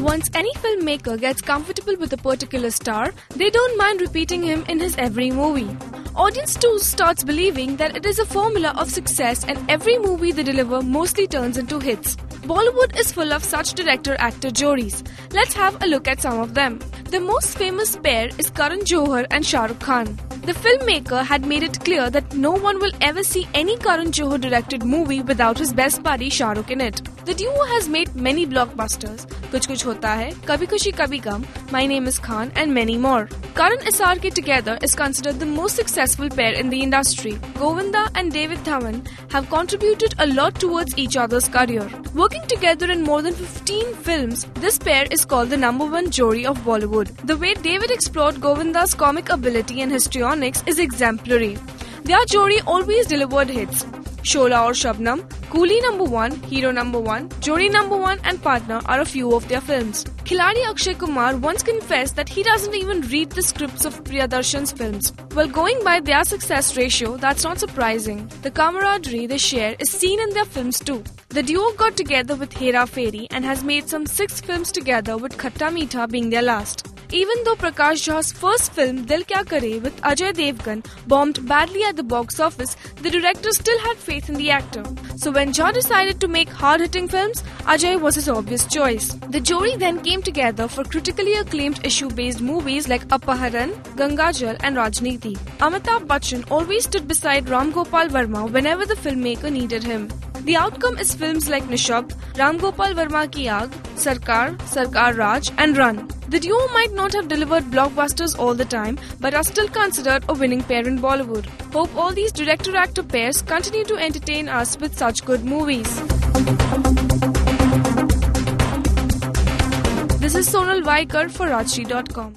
Once any filmmaker gets comfortable with a particular star, they don't mind repeating him in his every movie. Audience too starts believing that it is a formula of success and every movie they deliver mostly turns into hits. Bollywood is full of such director-actor jodis. Let's have a look at some of them. The most famous pair is Karan Johar and Shah Rukh Khan. The filmmaker had made it clear that no one will ever see any Karan Johar directed movie without his best buddy Shah Rukh in it. The duo has made many blockbusters, Kuch Kuch Hota Hai, Kabhi Khushi Kabhi Gham, My Name is Khan and many more. Karan SRK together is considered the most successful pair in the industry. Govinda and David Dhawan have contributed a lot towards each other's career. Working together in more than 15 films, this pair is called the number one Jodi of Bollywood. The way David explored Govinda's comic ability and histrionics is exemplary. Their Jodi always delivered hits. Shola Aur Shabnam, Coolie number 1, Hero number 1, Jodi number 1 and Partner are a few of their films. Khiladi Akshay Kumar once confessed that he doesn't even read the scripts of Priyadarshan's films. Well, going by their success ratio, that's not surprising. The camaraderie they share is seen in their films too. The duo got together with Hera Pheri and has made some six films together with Khatta Meetha being their last. Even though Prakash Jha's first film Dil Kya Kare with Ajay Devgan bombed badly at the box office, the director still had faith in the actor. So when Jha decided to make hard-hitting films, Ajay was his obvious choice. The jodi then came together for critically acclaimed issue-based movies like Apaharan, Gangajal and Rajniti. Amitabh Bachchan always stood beside Ram Gopal Varma whenever the filmmaker needed him. The outcome is films like Nishabd, Ram Gopal Varma Ki Aag, Sarkar, Sarkar Raj and Rann. The duo might not have delivered blockbusters all the time, but are still considered a winning pair in Bollywood. Hope all these director-actor pairs continue to entertain us with such good movies. This is Sonal Vaikar for Rajshri.com.